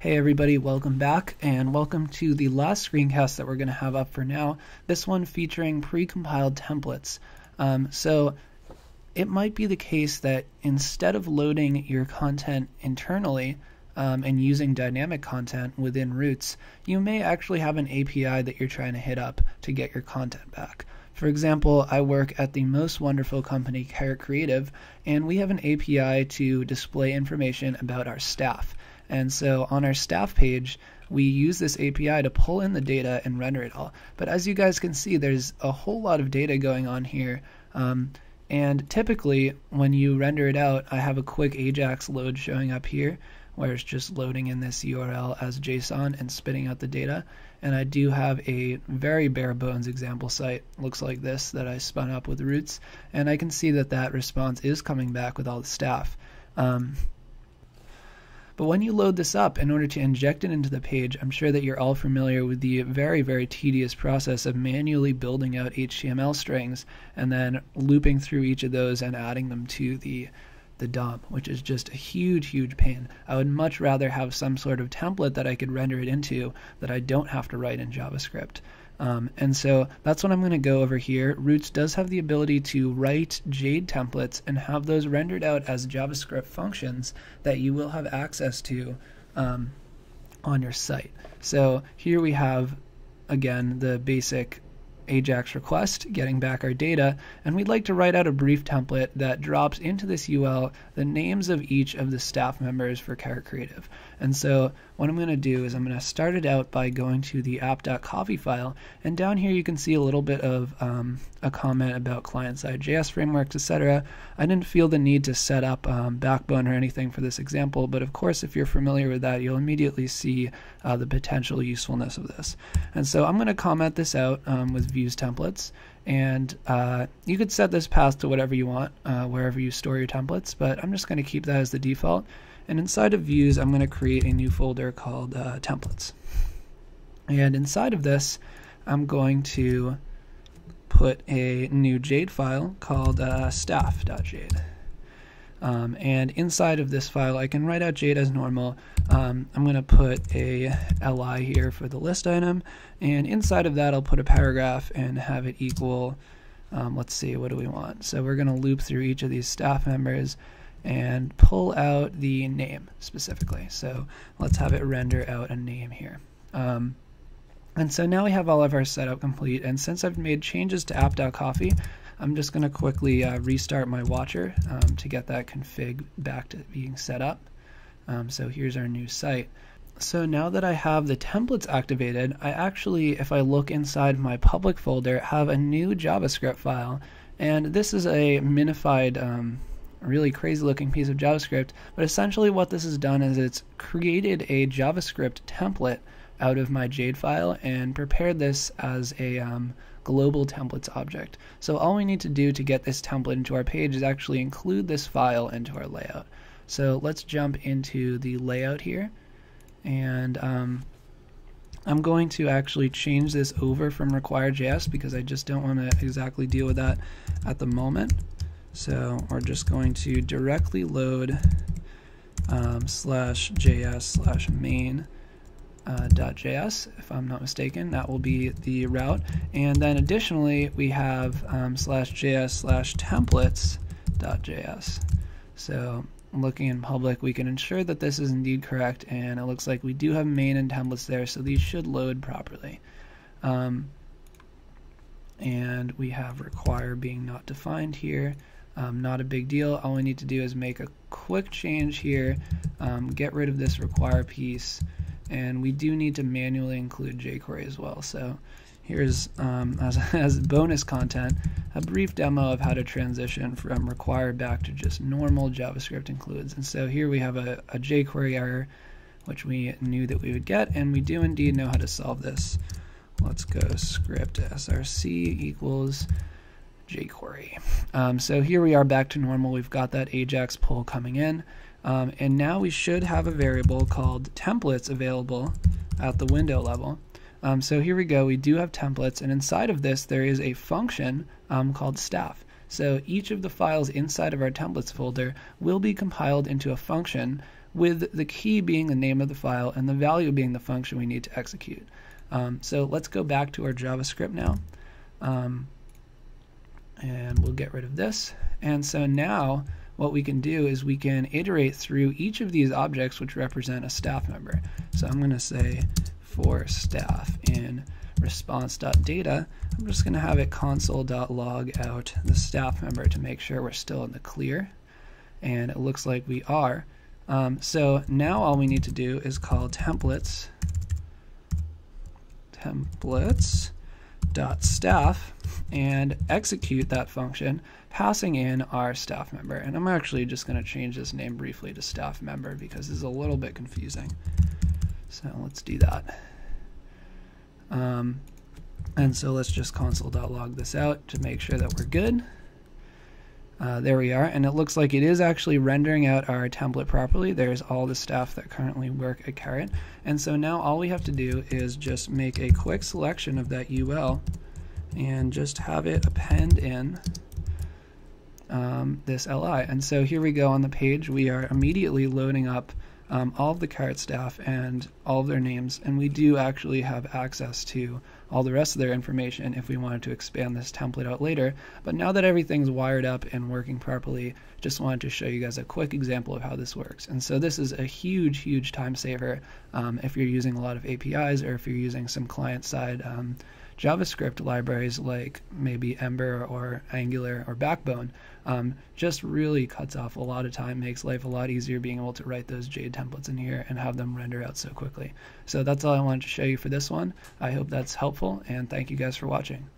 Hey everybody, welcome back and welcome to the last screencast that we're going to have up for now. This one featuring pre-compiled templates. Um, so it might be the case that instead of loading your content internally um, and using dynamic content within Roots, you may actually have an API that you're trying to hit up to get your content back. For example, I work at the most wonderful company, Carrot Creative, and we have an API to display information about our staff. And so on our staff page, we use this API to pull in the data and render it all. But as you guys can see, there's a whole lot of data going on here. Um, and typically, when you render it out, I have a quick AJAX load showing up here, where it's just loading in this URL as JSON and spitting out the data. And I do have a very bare bones example site, looks like this, that I spun up with Roots. And I can see that that response is coming back with all the staff. Um, but when you load this up, in order to inject it into the page, I'm sure that you're all familiar with the very, very tedious process of manually building out HTML strings and then looping through each of those and adding them to the the DOM, which is just a huge, huge pain. I would much rather have some sort of template that I could render it into that I don't have to write in JavaScript. Um, and so that's what I'm going to go over here. Roots does have the ability to write Jade templates and have those rendered out as JavaScript functions that you will have access to um, on your site. So here we have, again, the basic AJAX request, getting back our data, and we'd like to write out a brief template that drops into this UL the names of each of the staff members for Carrot Creative. And so what I'm going to do is I'm going to start it out by going to the app.coffee file, and down here you can see a little bit of um, a comment about client-side JS frameworks, etc. I didn't feel the need to set up um, Backbone or anything for this example, but of course if you're familiar with that, you'll immediately see uh, the potential usefulness of this. And so I'm going to comment this out um, with views templates, and uh, you could set this path to whatever you want, uh, wherever you store your templates, but I'm just going to keep that as the default. And inside of views, I'm going to create a new folder called uh, templates. And inside of this, I'm going to put a new Jade file called uh, staff.jade. Um, and inside of this file, I can write out Jade as normal. Um, I'm going to put a li here for the list item, and inside of that, I'll put a paragraph and have it equal. Um, let's see, what do we want? So we're going to loop through each of these staff members and pull out the name specifically. So let's have it render out a name here. Um, and so now we have all of our setup complete. And since I've made changes to app.coffee, I'm just going to quickly uh, restart my watcher um, to get that config back to being set up. Um, so here's our new site. So now that I have the templates activated, I actually, if I look inside my public folder, have a new JavaScript file. And this is a minified um, really crazy looking piece of JavaScript, but essentially what this has done is it's created a JavaScript template out of my Jade file and prepared this as a um, global templates object. So all we need to do to get this template into our page is actually include this file into our layout. So let's jump into the layout here and um, I'm going to actually change this over from require.js because I just don't want to exactly deal with that at the moment. So we're just going to directly load um, slash js slash main uh, .js, if I'm not mistaken. That will be the route. And then additionally, we have um, slash js slash templates .js. So looking in public, we can ensure that this is indeed correct, and it looks like we do have main and templates there, so these should load properly. Um, and we have require being not defined here. Um, not a big deal. All we need to do is make a quick change here, um, get rid of this require piece, and we do need to manually include jQuery as well. So here's, um, as, as bonus content, a brief demo of how to transition from required back to just normal JavaScript includes. And so here we have a, a jQuery error, which we knew that we would get, and we do indeed know how to solve this. Let's go script src equals jQuery. Um, so here we are back to normal. We've got that Ajax pull coming in. Um, and now we should have a variable called templates available at the window level. Um, so here we go. We do have templates. And inside of this, there is a function um, called staff. So each of the files inside of our templates folder will be compiled into a function with the key being the name of the file and the value being the function we need to execute. Um, so let's go back to our JavaScript now. Um, and we'll get rid of this. And so now what we can do is we can iterate through each of these objects which represent a staff member. So I'm going to say for staff in response.data, I'm just going to have it console.log out the staff member to make sure we're still in the clear. And it looks like we are. Um, so now all we need to do is call templates templates dot staff and execute that function passing in our staff member. And I'm actually just going to change this name briefly to staff member because it's a little bit confusing. So let's do that. Um, and so let's just console.log this out to make sure that we're good uh, there we are, and it looks like it is actually rendering out our template properly. There's all the staff that currently work at Carrot. And so now all we have to do is just make a quick selection of that UL and just have it append in um, this LI. And so here we go on the page. We are immediately loading up um, all of the Carrot staff and all of their names, and we do actually have access to all the rest of their information if we wanted to expand this template out later. But now that everything's wired up and working properly, just wanted to show you guys a quick example of how this works. And so this is a huge, huge time saver um, if you're using a lot of APIs or if you're using some client-side um, JavaScript libraries like maybe Ember or Angular or Backbone um, just really cuts off a lot of time, makes life a lot easier being able to write those Jade templates in here and have them render out so quickly. So that's all I wanted to show you for this one. I hope that's helpful and thank you guys for watching.